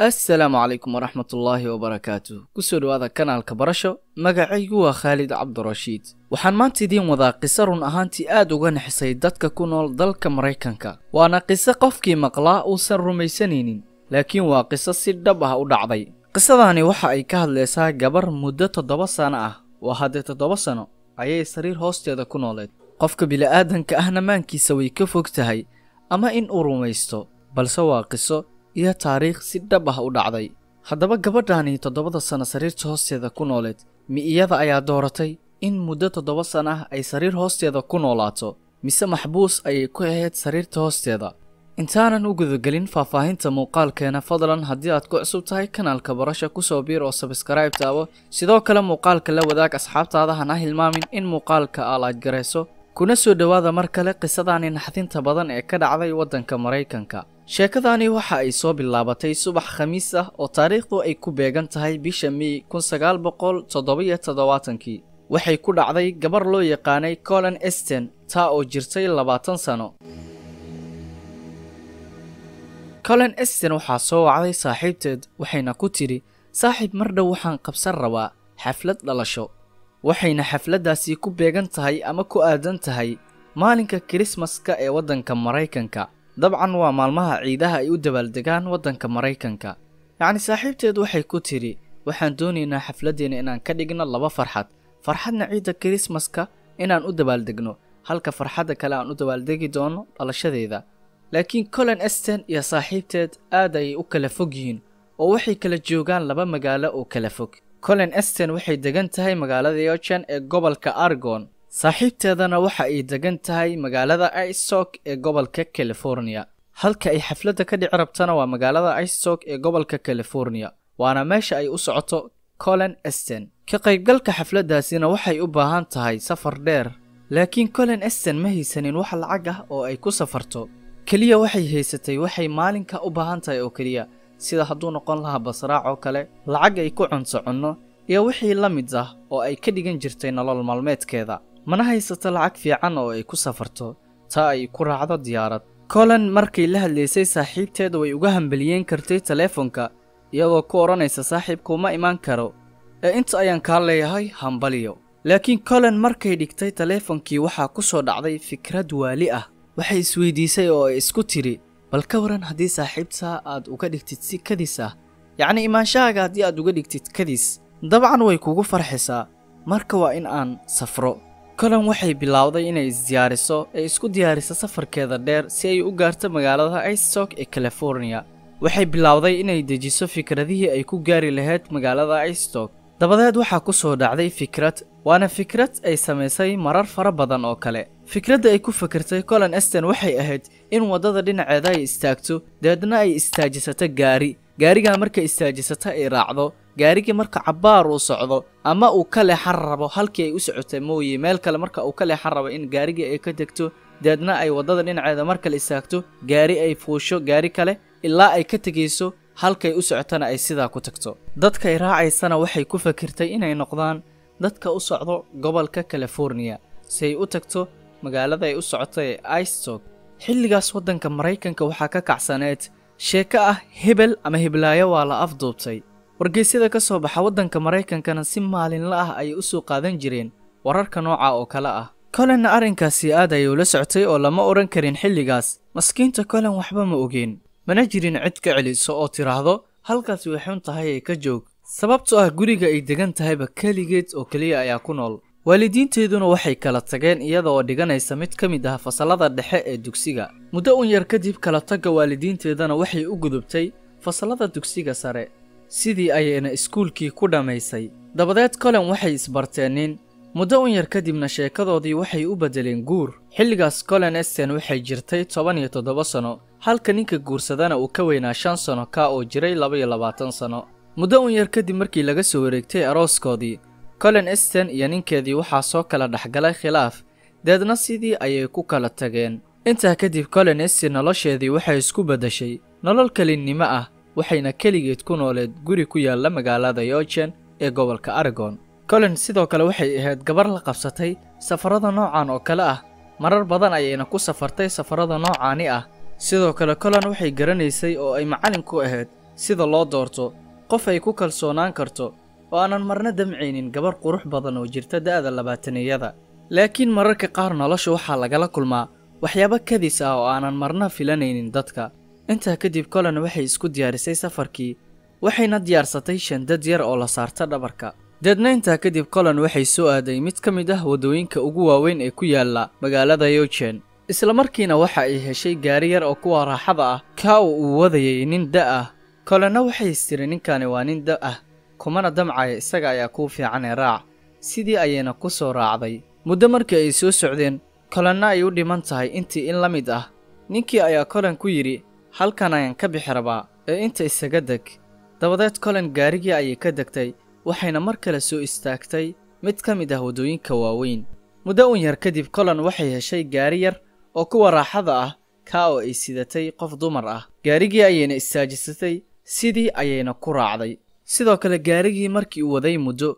assalaamu calaykum waraxmatullaahi wabarakaatu ku soo dhowaada kanaalka barasho magacaygu waa khaalid cabdirashiid. Waxaan maanta idiin wadaa qiso run ahaantii aad uga nixisay dadka ku nool dalka maraykanka. Waana qiso qofkii maqlaa uusan rumaysanaynin laakiin waa qiso si dhab ah u dhacday. Qisadaani waxa ay ka hadlaysaa gabar muddo toddoba sano ah. Waa haddee toddoba sano ayay sariir hoosteeda ku nooleed. Qofka bili'aadanka ahna maankiisa way ka fog tahay ama in uu rumaysto balse waa qiso iyo taariikh si dhab ah u dhacday. Haddaba gabadhaani toddobada sano sariirta hoosteeda ku nooleed mi iyada ayaa dooratay in muddo toddoba sano ah ay sariir hoosteeda ku noolaato mise maxbuus ayay ku ahayd sariirta hoosteeda. Intaanan u gudagelin faahfaahinta muuqaalkeena fadlan haddii aad ku cusub tahay kanaalka barasha ku soo biir oo sabskaraib taabo sidoo kale muuqaalka la wadaag asxaabtaada hana hilmaamin in muuqaalka aalaad garayso kuna soo dhowaada mar kale qisadaani naxdinta badan ee ka dhacday waddanka maraykanka sheekadaani waxa ay soo bilaabatay subax khamiis ah oo taariikhdu ay ku beegan tahay bisha mey kun sagaal boqol toddobiyo toddobaatankii waxay ku dhacday gabar loo yaqaanay colin esten taa oo jirtay labaatan sano. Colin esten waxaa soo wacday saaxiibteed waxayna ku tidhi saaxiib mar dhow waxaan qabsan rabaa xaflad dhalasho. Waxayna xafladdaasi ku beegan tahay ama ku aadan tahay maalinka kirismaska ee waddanka maraykanka dabcan waa maalmaha ciidaha ay u dabaaldegaan waddanka maraykanka. Yacni saaxiibteed waxay ku tidhi waxaan doonaynaa xafladdeena inaan ka dhigno laba farxad. Farxadna ciidda kirismaska inaan u dabaaldegno halka farxadda kale aan u dabaaldegi doono dhalashadeeda laakiin colin esten iyo saaxiibteed aad ayay u kala fog yihiin oo waxay kala joogaan laba magaalo oo kala fog. Colin esten waxay degan tahay magaalada yojan ee gobolka argon saaxiibteedana waxa ay degan tahay magaalada istok ee gobolka california. Halka ay xafladda ka dhici rabtana waa magaalada istok ee gobolka california waana meesha ay u socoto colin esten. Ka qaybgalka xafladdaasina waxay u baahan tahay safar dheer laakiin colin esten ma haysanin wax lacag ah oo ay ku safarto. Keliya waxay haysatay waxay maalinka u baahan tahay oo keliya sida hadduu noqon lahaa basraac oo kale lacag ay ku cunto cunno iyo wixii la mid ah oo ay ka dhigan jirtay nolol maalmeedkeeda mana haysato lacag fiican oo ay ku safarto taa ay ku raacdo diyaarad. Colin markay la hadlaysay saaxiibteeda way uga hambaliyeyn kartay teleefonka iyadoo ku odhanaysa saaxiibkuuma imaan karo. Ee inta ayaan kaa leeyahay hambaliyo. Laakiin colin markay dhigtay teleefonkii waxaa ku soo dhacday fikrad waali ah. Waxay isweydiisay oo ay isku tidhi bal ka waran haddii saaxiibtaa aad uga dhigtid si kadis ah. Yacni imaanshahaaga haddii aad uga dhigtid kadis. Dabcan way kugu farxisaa. Marka waa in aan safro colin waxay bilowday inay isdiyaariso ee isku diyaariso safarkeeda dheer si ay u gaarto magaalada istok ee california. Waxay bilowday inay dejiso fikradihii ay ku gaari lahayd magaalada istok dabadeed waxaa ku soo dhacday fikrad waana fikrad ay samaysay marar fara badan oo kale. Fikradda ay ku fikirtay colin esten waxay ahayd in waddada dhinaceeda ay istaagto dabeedna ay istaajisato gaari gaarigaa markay istaajisato ay raacdo gaarigii marka cabbaar uu socdo ama uu ka leexan rabo halkii ay u socotay mooye meel kale marka uu ka leexan rabo in gaarigii ay ka degto dabeedna ay waddada dhinaceeda mar kale istaagto gaari ay fuusho gaari kale ilaa ay ka tegayso halkay u socotana ay sidaa ku tagto. Dadka ay raacaysana waxay ku fakirtay inay noqdaan dadka u socdo gobolka california. Si ay u tagto magaalada ay u socoto ee istok xilligaas waddanka maraykanka waxaa ka kacsaneed sheeko ah hebel ama heblaayo waa la afduubtay. Wargeysyada ka soo baxa waddanka maraykankana si maalinla ah ayay u soo qaadan jireen. Wararka nooca oo kale ah. Colinna arrinkaasi aad ayay ula soctay oo lama odhan karin xilligaas. Maskiinta colin waxba ma ogeen mana jirin cid ka celiso oo tidhaahdo halkaas way tahay ee ka joog. Sababtoo ah guriga ay degan tahayba keligeed oo keliya ayaa ku nool waalidiinteeduna waxay kala tageen iyada oo dhiganaysa mid ka mid ah fasallada dhexe ee dugsiga. Muddo un yar kadib kala tagga waalidiinteedana waxay u gudubtay fasallada dugsiga sare sidii ayayna iskuulkii ku dhammaysay. Dabadeed colin waxay isbarteennin muddo un yar kadibna sheekadoodii waxay u beddeleen guur. Xilligaas colin esten waxay jirtay toban iyo toddoba sano halka ninka guursadana uu ka weynaa shan sano kaa oo jiray laba iyo labaatan sano. Muddo un yar kadib markii laga soo wareegtay arooskoodii colin esten iyo ninkeedii waxaa soo kala dhexgalay khilaaf deedna sidii ayay ku kala tageen. Intaa kadib colin esten nolosheedii waxay isku beddeshay. Nolol kelinnimo ah waxayna keligeed ku nooleed guri ku yaalla magaalada yojan ee gobolka aragon colin sidoo kale waxay ahayd gabar la qabsatay safarada noocan oo kale ah. Marar badan ayayna ku safartay safarada noocaani ah. Sidoo kale colin waxay garanaysay oo ay macallin ku ahayd sida loo doorto qof ay ku kalsoonaan karto oo aanan marna damcaynin gabar qurux badan oo jirta da'da labaataniyada laakiin mararka qaar nolosha waxaa lagala kulmaa waxyaabo kadis ah oo aanan marna filanaynin dadka. Intaa kadib colan waxay isku diyaarisay safarkii waxayna diyaarsatay shandad yar oo la saarta dhabarka. Deedna intaa kadib colan waxay soo aaday mid ka mid ah waddooyinka ugu waaweyn ee ku yaalla magaalada yojen isla markiina waxa ay heshay gaari yar oo kuwa raaxada ah kaa oo uu wadayay nin da' ah. Kolanna waxay istiri ninkani waa nin da' ah kumana damcaya isaga ayaa kuu fiican ee raac. Sidii ayayna ku soo raacday. Muddo markii ay soo socdeen kolanna ay u dhiman tahay intii in la mid ah. Ninkii ayaa kolan ku yidhi halkan ayaan ka bixi rabaa ee inta isaga deg. Dabadeed kolan gaarigii ayay ka degtay waxayna mar kale soo istaagtay mid ka mid ah waddooyinka waaweyn. Muddo un yar kadib kolan waxay heshay gaari yar oo kuwa raaxada ah kaa oo ay sidatay qof dumar ah. Gaarigii ayayna istaajisatay sidii ayayna ku raacday sidoo kale gaarigii markii uu waday muddo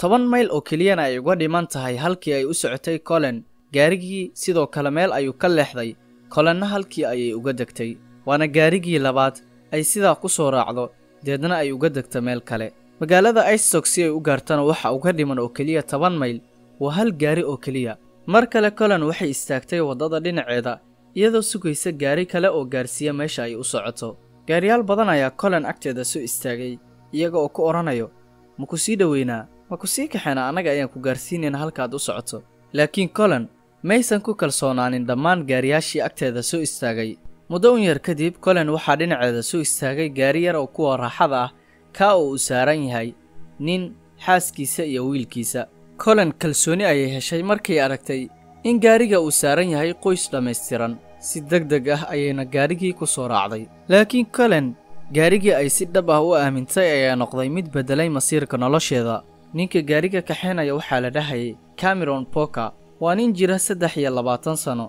toban mayl oo keliyana ay uga dhiman tahay halkii ay u socotay kolen gaarigii sidoo kale meel ayuu ka leexday kolenna halkii ayay uga degtay. Waana gaarigii labaad ay sidaa ku soo raacdo deedna ay uga degta meel kale. Magaalada istock si ay u gaartana waxa uga dhiman oo keliya toban mayl waa hal gaari oo keliya. Mar kale kolan waxay istaagtay waddada dhinaceeda iyadoo sugaysa gaari kale oo gaarsiiya meesha ay u socoto. Gaariyaal badan ayaa kolan agteeda soo istaagay iyaga oo ku odhanayo ma ku sii dhoweynaa ma ku sii kaxeena annaga ayaan ku gaarsiinayna halkaad u socoto. Laakiin kolan maysan ku kalsoonaanin dhammaan gaariyaashii agteeda soo istaagay. Muddo un yar kadib kolan waxaa dhinaceeda soo istaagay gaari yar oo kuwa raaxada ah kaa oo uu saaran yahay nin xaaskiisa iyo wiilkiisa. Kolan kalsooni ayay heshay markay aragtay in gaariga uu saaran yahay qoys dhammaystiran. Si deg deg ah ayayna gaarigii ku soo raacday. Laakiin kolan gaarigii ay si dhab ah u aamintay ayaa noqday mid beddelay masiirka nolosheeda. Ninka gaariga kaxaynaya waxaa la dhahayay cameron poker. Waa nin jira saddex iyo labaatan sanno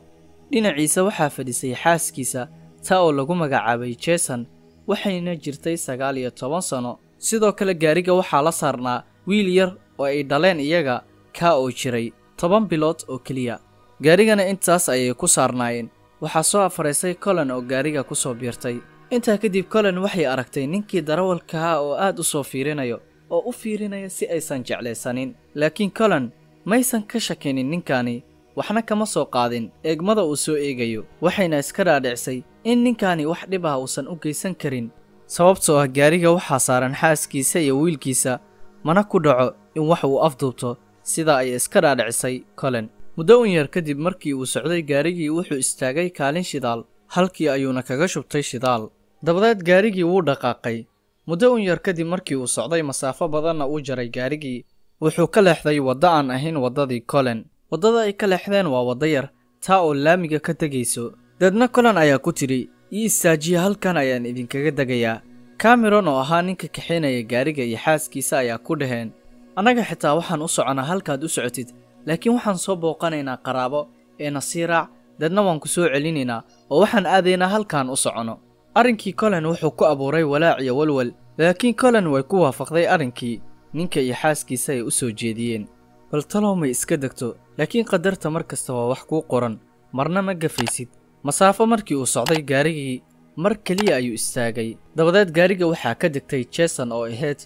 dhinaciisa waxaa fadhisay xaaskiisa taa oo lagu magacaabay jeson waxayna jirtay sagaal iyo toban sanno sidoo kale gaariga waxaa la saarnaa wiil yar oo ay dhaleen iyaga kaa oo jiray toban bilood oo keliya. Gaarigana intaas ayay ku saarnaayeen. Waxaa soo afaraysay kolan oo gaariga ku soo biirtay intaa kadib kolan waxay aragtay ninkii darawalkaha oo aad u soo fiirinayo oo u fiirinaya si aysan jeclaysanin. Laakiin kolan maysan ka shakinin ninkani waxna kama soo qaadin. Eegmada uu soo eegayo waxayna iska dhaadhicsay in ninkani wax dhib ah uusan u geysan karin. Sababtoo ah gaariga waxaa saaran xaaskiisa iyo wiilkiisa mana ku dhaco in wax uu afduubto sidaa ay iska dhaadhicisay kolen muddo un yar kadib markii uu socday gaarigii wuxuu istaagay kaalin shidaal halkii ayuuna kaga shubtay shidaal. Dabadeed gaarigii wuu dhaqaaqay. Muddo un yar kadib markii uu socday masaafo badanna uu jaray gaarigii. Wuxuu ka leexday waddo aan ahayn waddadii kolen waddada ay ka leexdeen waa waddo yar taa oo laamiga ka tegayso. Deedna kolan ayaa ku tidhi ii istaajiya halkan ayaan idinkaga degayaa. Cameron oo ahaa ninka kaxaynaya gaariga iyo xaaskiisa ayaa ku dhaheen annaga xitaa waxaan u soconaa halkaad u socotid laakiin waxaan soo booqanaynaa qaraabo ee na sii raac deedna waan ku soo celinaynaa oo waxaan aadaynaa halkaan u soconno arrinkii kolen wuxuu ku abuuray walaac iyo walwal laakiin kolen way ku waafaqday arrinkii ninka iyo xaaskiisa ay u soo jeediyeen. Bal talow may iska degto laakiin qadarta mar kasta waa wax kuu qoran. Marna ma gafaysid. Masaafo markii uu socday gaarigii mar keliya ayuu istaagay. Dabadeed gaariga waxaa ka degtay jeson oo ahayd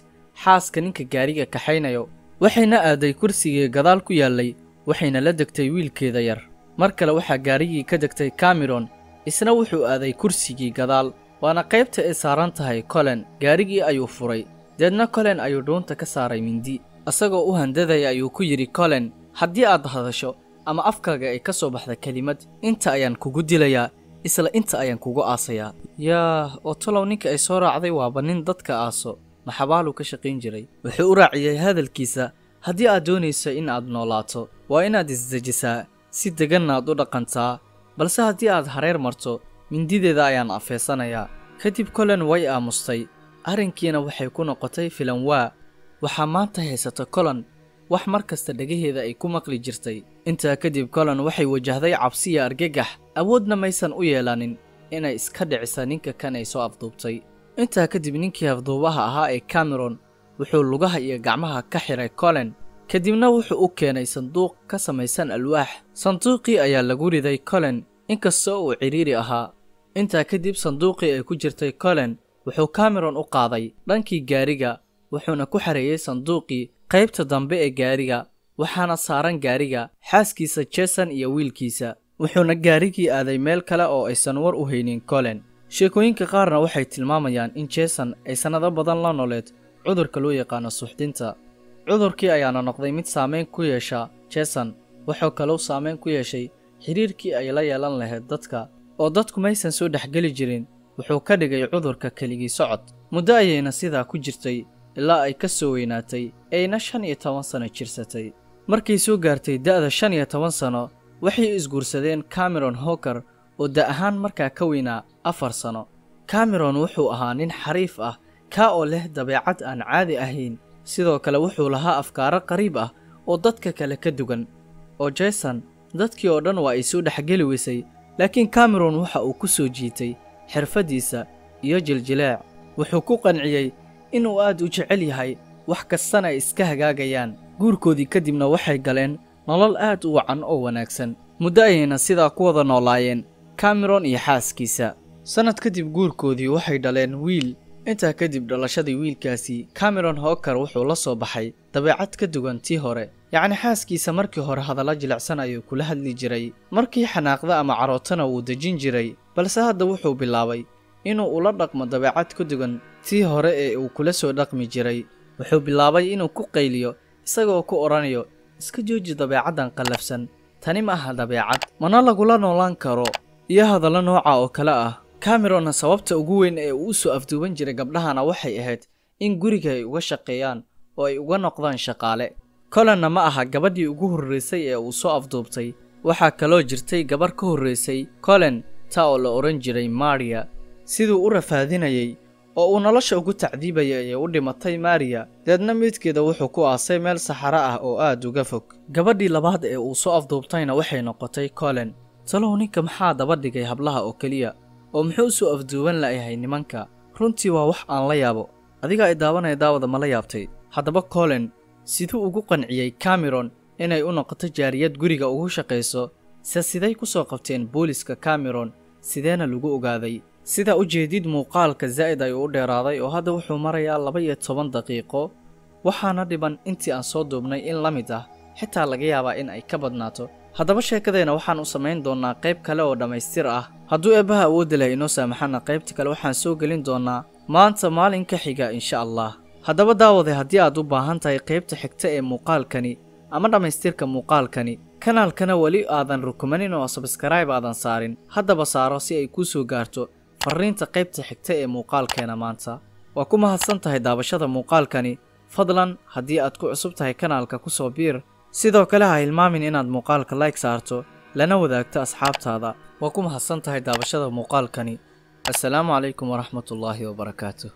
xaaska ninka gaariga kaxaynayo waxayna aaday kursigii gadaal ku yaallay waxayna la degtay wiilkeeda yar mar kale waxaa gaarigii ka degtay cameron isna wuxuu aaday kursigii gadaal. Waana qaybta ay saaran tahay kolen gaarigii ayuu furay. Deedna kolen ayuu dhuunta ka saaray mindi. Isagoo u handadaya ayuu ku yidhi kolen haddii aad hadasho ama afkaaga ay ka soo baxda kelimad inta ayaan kugu dilayaa isla inta ayaan kugu aasayaa. Yaa oo talow ninka ay soo raacday waaba nin dadka aaso. Maxabaaluu ka shaqayn jiray. Wuxuu u raaciyey hadalkiisa haddii aad doonayso in aad noolaato waa inaad isdejisaa si deganna aad u dhaqantaa balse haddii aad hareer marto mindideeda ayaan afeesanayaa. Kadib kolen way aamustay. Arrinkiina waxay ku noqotay filan waa waxaa maanta haysata kolan wax mar kasta dhegaheeda ay ku maqli jirtay. Intaa kadib kolan waxay wajahday cabsiya argagax. Awoodna maysan u yeelanin inay iska dhicisa ninka kan ay soo afduubtay. Intaa kadib ninkii afduubaha ahaa ee cameron wuxuu lugaha iyo gacmaha ka xiray kolen kadibna wuxuu u keenay sanduuq ka samaysan alwaax. Sanduuqii ayaa lagu riday kolen inkastoo uu cidhiiri ahaa. Intaa kadib sanduuqii ay ku jirtay kolen wuxuu cameron u qaaday dhankii gaariga wuxuuna ku xareeyey sanduuqii qaybta dambe ee gaariga waxaana saaran gaariga xaaskiisa jason iyo wiilkiisa wuxuuna gaarigii aaday meel kale oo aysan war u haynin colen sheekooyinka qaarna waxay tilmaamayaan in jason ay sannado badan la nooleed cudurka loo yaqaano suuxdinta cudurkii ayaana noqday mid saameyn ku yeesha jason wuxuu kalou saameyn ku yeeshay xidhiirkii ay la yeelan lahayd dadka. Oo dadku maysan soo dhexgeli jirin wuxuu ka dhigay cudurka keligii socod. Muddo ayayna sidaa ku jirtay ilaa ay ka soo weynaatay ayna shan iyo toban sano jirsatay. Markay soo gaartay da'da shan iyo toban sano waxay isguursadeen cameron hoker oo da' ahaan markaa ka weynaa afar sano. Cameron wuxuu ahaa nin xariif ah kaa oo leh dabeecad aan caadi ahayn sidoo kale wuxuu lahaa afkaaro qariib ah oo dadka kale ka dugan. Oo jason dadkii oo dhan waa soo dhexgeli weysay laakiin cameron waxa uu ku soo jiitay xirfaddiisa iyo jiljileec. Wuxuu ku qanciyey inuu aad u jecel yahay wax kastana iska hagaagayaan. Guurkoodii kadibna waxay galeen nolol aad u wacan oo wanaagsan. Muddo ayayna sidaa ku wada noolaayeen cameron iyo xaaskiisa. Sannad kadib guurkoodii waxay dhaleen wiil intaa kadib dhalashadii wiilkaasi cameron hoker wuxuu la soo baxay dabeecad ka duwan tii hore. Yacni xaaskiisa markii hore hadalla jilicsan ayuu kula hadli jiray. Markii xanaaqda ama carootana wuu dejin jiray balse hadda wuxuu bilaabay inuu ula dhaqmo dabeecad ka duwan tii hore ee uu kula soo dhaqmi jiray. Wuxuu bilaabay inuu ku qayliyo isagoo ku odhanayo iska jooji dabeecaddan qallafsan tani ma aha dabeecad. Mana lagula noolaan karo. Iyo hadallo nooca oo kale ah cameronna sababta ugu weyn ee uu u soo afduuban jiray gabdhahana waxay ahayd in guriga ay uga shaqeeyaan oo ay uga noqdaan shaqaale. Colenna ma aha gabadhii ugu horraysay ee uu soo afduubtay. Waxaa kaloo jirtay gabarh ka horraysay colen taa oo la odhan jiray mariya siduu u rafaadinayey oo uu nolosha ugu tacdiibayay ayay u dhimatay mariya deedna midkeeda wuxuu ku aasay meel saxaro ah oo aad uga fog. Gabadhii labaad ee uu soo afduubtayna waxay noqotay colen talow ninka maxaa daba dhigay hablaha oo keliya oo muxuu u soo afduuban la'yahay nimanka. Runtii waa wax aan la yaabo. Adigaa i daawanaya daawada ma la yaabtay. Haddaba colen siduu ugu qanciyey cameron inay u noqoto jaariyad guriga ugu shaqayso se siday ku soo qabteen booliska cameron sideena lagu ogaaday. Sidaa u jeedid muuqaalka zaa'id ayuu u dheeraaday oo hadda wuxuu marayaa laba iyo toban daqiiqo waxaana dhiban intii aan soo duubnay in la mid ah xitaa laga yaabaa in ay ka badnaato. Haddaba sheekadeenna waxaan u samayn doonnaa qayb kale oo dhammaystir ah. Hadduu eebbaha awoodda leh inoo saamaxana qaybta kale waxaan soo gelin doonnaa maanta maalinka xiga insha allah. Haddaba daawade haddii aad u baahan tahay qaybta xigta ee muuqaalkani ama dhammaystirka muuqaalkani kanaalkana weli aadan rukumanin oo sabskraibe aadan saarin. Haddaba saaro si ay kuu soo gaarto farriinta qaybta xigta ee muuqaalkeena maanta. Waa ku mahadsan tahay daabashada muuqaalkani. Fadlan haddii aad ku cusub tahay kanaalka ku soo biir sidoo kale ha hilmaamin inaad muuqaalka like saarto lana wadaagto asxaabtaada. Waa ku mahadsan tahay daabashada muuqaalkani. Assalaamu calaykum waraxmatullaahi wabarakaatu